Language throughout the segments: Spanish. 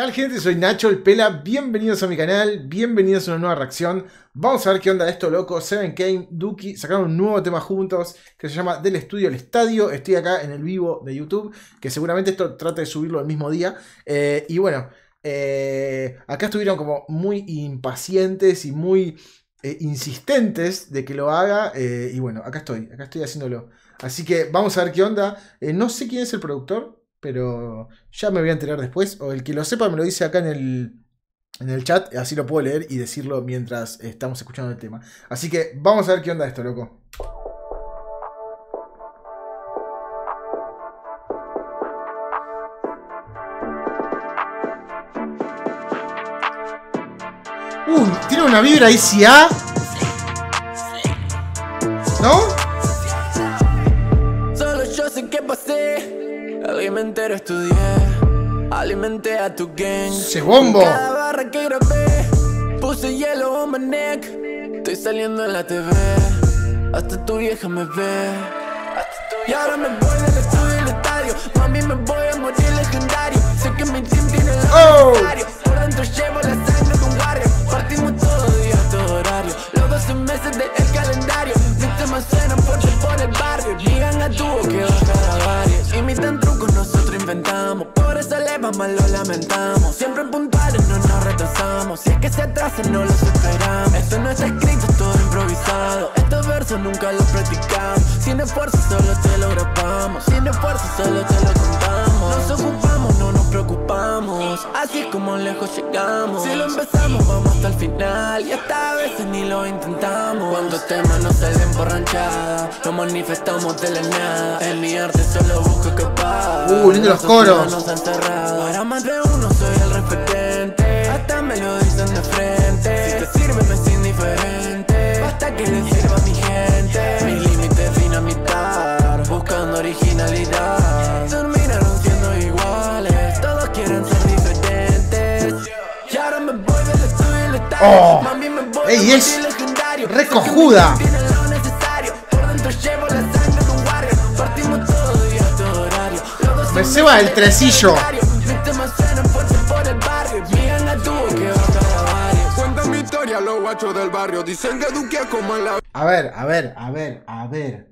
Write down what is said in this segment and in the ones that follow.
tal gente? Soy Nacho el Pela, bienvenidos a mi canal, bienvenidos a una nueva reacción. Vamos a ver qué onda de esto, loco. Seven Kane, Duki sacaron un nuevo tema juntos que se llama Del Estudio al Estadio. Estoy acá en el vivo de YouTube, que seguramente esto trata de subirlo el mismo día. Eh, y bueno, eh, acá estuvieron como muy impacientes y muy eh, insistentes de que lo haga. y bueno, acá estoy, acá estoy haciéndolo. Así que vamos a ver qué onda. no sé quién es el productor, pero ya me voy a enterar después. O el que lo sepa me lo dice acá en el, en el chat, así lo puedo leer y decirlo mientras estamos escuchando el tema. Así que vamos a ver qué onda esto, loco. Uh, tiene una vibra ICA. ¿No? Solo yo sé qué pasé. Alimenté, estudié, alimenté a tu gang. ¡Se bombo! Cada barra que grabé, puse hielo on my neck. Estoy saliendo en la TV, hasta tu vieja me ve. Y ahora me voy del estudio del estadio. Mami, me voy a morir legendario. Sé que mi team tiene el oh. Por dentro llevo la lamentamos Siempre puntuales no nos retrasamos. Si es que se atrasan no los esperamos. Esto no está escrito, es todo improvisado. Estos versos nunca los practicamos. Sin esfuerzo solo te lo grabamos. Sin esfuerzo solo te lo contamos. Nos ocupamos, no nos preocupamos Así es como lejos llegamos Si lo empezamos vamos hasta el final Y esta vez ni lo intentamos Cuando temas no salen por ranchada Nos manifestamos de la nada En mi arte solo busco que paz Uh, lindo los coros. Para más de uno soy el referente. Hasta me lo dicen de frente. Si te sirve, me es indiferente. Basta que le sirva a mi gente. Mis límites dinamitar. Buscando originalidad. Oh. Me Ey, es recojuda. Se va el tresillo. A ver, a ver, a ver, a ver.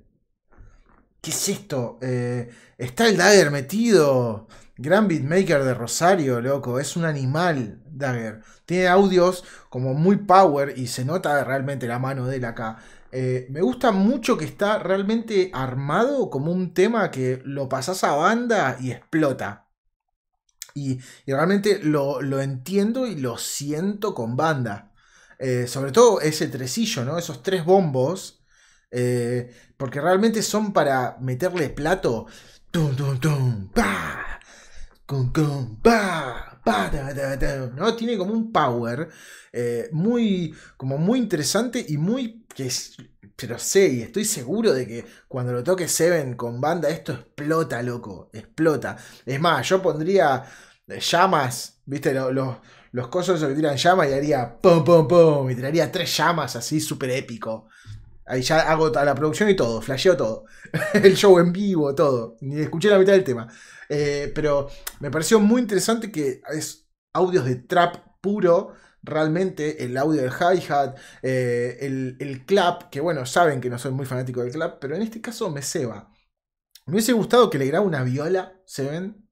¿Qué es esto? Eh, está el Dagger metido. Gran beatmaker de Rosario, loco. Es un animal, Dagger. Tiene audios como muy power y se nota realmente la mano de él acá. Eh, me gusta mucho que está realmente armado como un tema que lo pasas a banda y explota. Y, realmente lo, entiendo y lo siento con banda. Eh, sobre todo ese tresillo, ¿no? Esos tres bombos. Eh, porque realmente son para meterle plato. Tum, tum, tum, pa, pa, ¿no? Tiene como un power muy, como muy interesante y muy que pero sé y estoy seguro de que cuando lo toque Seven con banda, esto explota, loco, explota. Es más, yo pondría eh, llamas, viste, los, los, los cosos que tiran llamas y haría pum, pum, pum, y tiraría tres llamas así, súper épico. Ahí ya hago la producción y todo, flasheo todo. El show en vivo, todo. Ni escuché la mitad del tema. Eh, pero me pareció muy interesante que es audios de trap puro realmente el audio del hi-hat, eh, el, clap, que bueno, saben que no soy muy fanático del clap, pero en este caso me ceba. Me hubiese gustado que le grabe una viola, ¿se ven?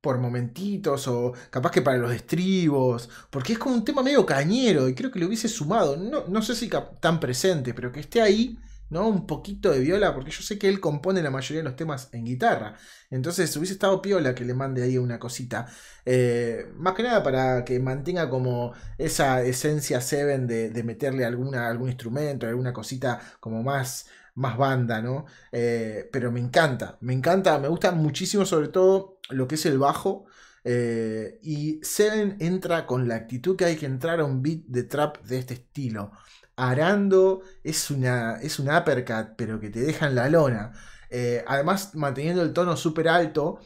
Por momentitos, o capaz que para los estribos, porque es como un tema medio cañero y creo que le hubiese sumado, no, no sé si tan presente, pero que esté ahí ¿no? Un poquito de viola, porque yo sé que él compone la mayoría de los temas en guitarra. Entonces hubiese estado piola que le mande ahí una cosita. Eh, más que nada para que mantenga como esa esencia Seven de, meterle alguna, algún instrumento, alguna cosita como más, más banda, ¿no? Eh, pero me encanta, me encanta, me gusta muchísimo sobre todo lo que es el bajo. Eh, y Seven entra con la actitud que hay que entrar a un beat de trap de este estilo arando, es una, es un uppercut, pero que te deja en la lona. Eh, además, manteniendo el tono súper alto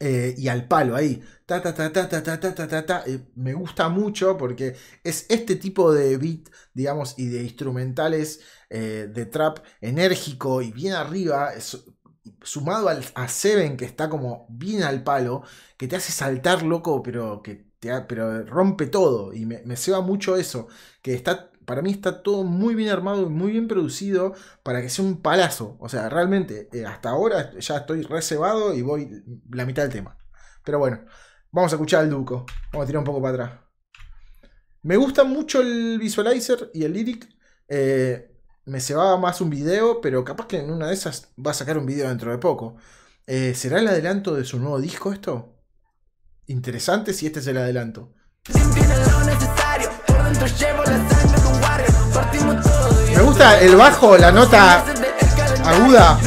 eh, y al palo ahí. Ta, ta, ta, ta, ta, ta, ta, ta, ta, eh, me gusta mucho porque es este tipo de beat, digamos, y de instrumentales de trap enérgico y bien arriba. sumado al, a Seven que está como bien al palo, que te hace saltar loco, pero que pero rompe todo. Y me, me ceba mucho eso. Que está, para mí está todo muy bien armado y muy bien producido para que sea un palazo. O sea, realmente, eh, hasta ahora ya estoy reservado y voy la mitad del tema. Pero bueno, vamos a escuchar al Duco. Vamos a tirar un poco para atrás. Me gusta mucho el visualizer y el lyric. Eh, me cebaba más un video, pero capaz que en una de esas va a sacar un video dentro de poco. Eh, ¿Será el adelanto de su nuevo disco esto? Interesante si este es el adelanto. Me gusta el bajo, la nota aguda.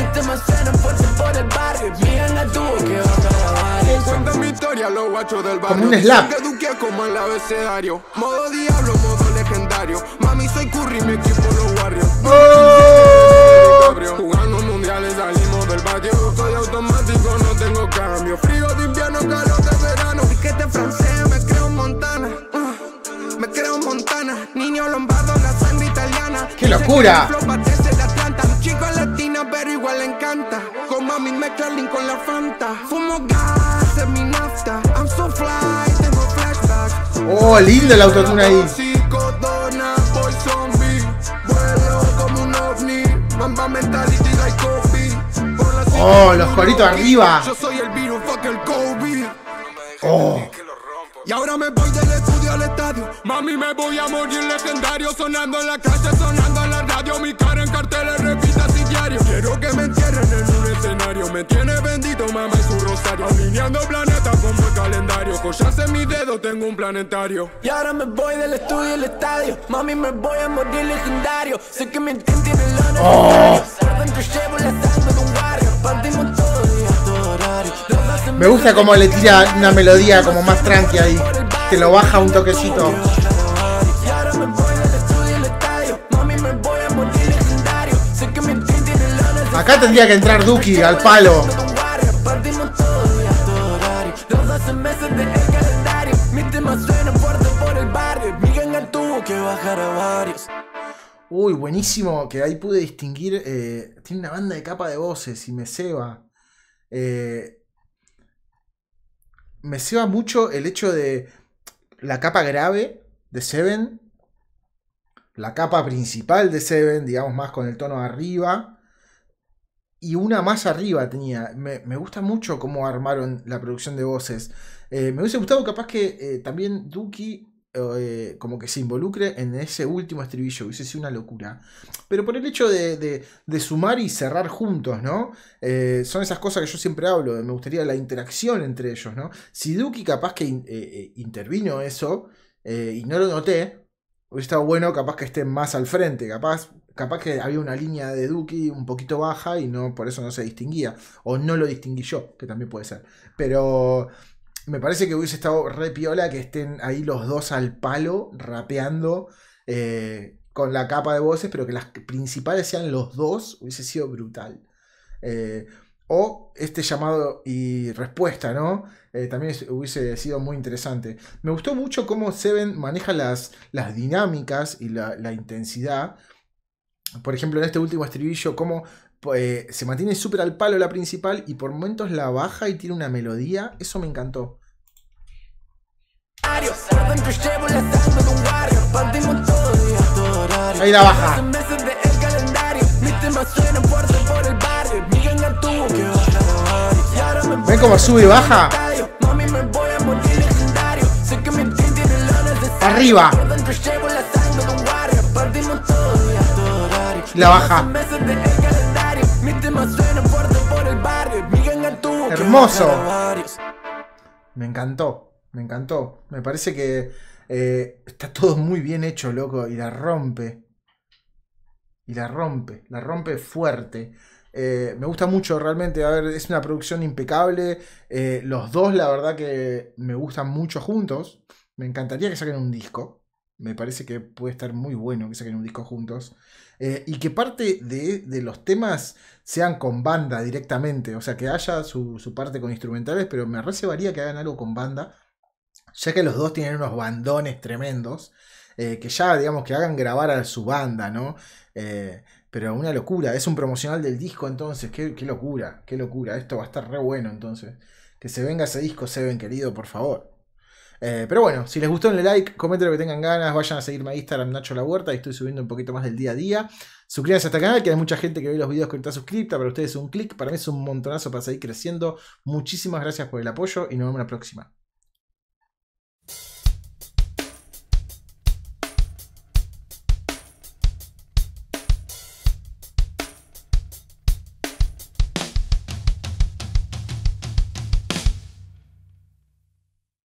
Como un slap. como el abecedario. Modo diablo, modo legendario. Mami, soy Curry, mi equipo los Mentality like Kobe. Por la Oh, los coritos arriba. Yo soy el virus, fuck el COVID. Oh. Y ahora me voy del estudio al estadio. Mami, me voy a morir legendario. Sonando en la calle, sonando radio. Mi cara en carteles repita así diario. Quiero que me entierren en un escenario. Me tiene bendito, mamá, y su rosario. Alineando planetas como el calendario. Collas en mi dedo, tengo un planetario. Y ahora me voy del estudio al estadio. Mami, me voy a morir legendario. Sé que me entienden en la necesario. Por dentro llevo la sangre de un barrio. Partimos todo Me gusta cómo le tira una melodía como más tranqui ahí. Te lo baja un toquecito. Acá tendría que entrar Duki al palo. Partimos todo día, todo horario. Los 12 meses de el calendario. Mis temas suenan fuerte por el barrio. Mi ganga tuvo que bajar a varios. Uy, buenísimo. Que ahí pude distinguir. eh, tiene una banda de capa de voces y me ceba. Eh, me ceba mucho el hecho de la capa grave de Seven. La capa principal de Seven, digamos más con el tono arriba. Y una más arriba tenía. Me, gusta mucho cómo armaron la producción de voces. Eh, me hubiese gustado capaz que eh, también Duki eh, como que se involucre en ese último estribillo. Hubiese sido una locura. Pero por el hecho de, sumar y cerrar juntos, ¿no? Son esas cosas que yo siempre hablo. Me gustaría la interacción entre ellos, ¿no? Si Duki capaz que in- intervino eso y no lo noté, hubiese estado bueno capaz que esté más al frente. Capaz, capaz que había una línea de Duki un poquito baja y no por eso no se distinguía. O no lo distinguí yo, que también puede ser. Pero me parece que hubiese estado re piola que estén ahí los dos al palo, rapeando eh, con la capa de voces, pero que las principales sean los dos, hubiese sido brutal. Eh, o este llamado y respuesta, ¿no? Eh, también es- hubiese sido muy interesante. Me gustó mucho cómo Seven maneja las, las dinámicas y la intensidad. Por ejemplo, en este último estribillo, cómo eh, se mantiene súper al palo la principal y por momentos la baja y tiene una melodía. Eso me encantó. Ahí la baja. 12 meses de el calendario. Mis temas suenan fuerte por el barrio. Mi ganga tuvo que bajar a varios. Y ahora me voy ¿Ven cómo sube y baja? estadio. Tuvo que Hermoso. Me encantó, me encantó. Me parece que eh, está todo muy bien hecho, loco, y la rompe. Y la rompe, la rompe fuerte. Eh, me gusta mucho realmente, a ver, es una producción impecable. Eh, los dos, la verdad que me gustan mucho juntos. Me encantaría que saquen un disco. Me parece que puede estar muy bueno que saquen un disco juntos. Eh, y que parte de, de los temas sean con banda directamente. O sea, que haya su, su parte con instrumentales, pero me reservaría que hagan algo con banda. Ya que los dos tienen unos bandones tremendos. eh, que ya, digamos, que hagan grabar a su banda, ¿no? Eh, pero una locura. Es un promocional del disco, entonces. Qué, qué locura, qué locura. Esto va a estar re bueno, entonces. Que se venga ese disco, Seven, querido, por favor. Eh, pero bueno, si les gustó, denle like, comenten lo que tengan ganas, vayan a seguirme a Instagram, Nacho La Huerta, y estoy subiendo un poquito más del día a día. Suscríbanse a este canal, que hay mucha gente que ve los videos que no está suscripta, para ustedes es un clic, para mí es un montonazo para seguir creciendo. Muchísimas gracias por el apoyo y nos vemos la próxima.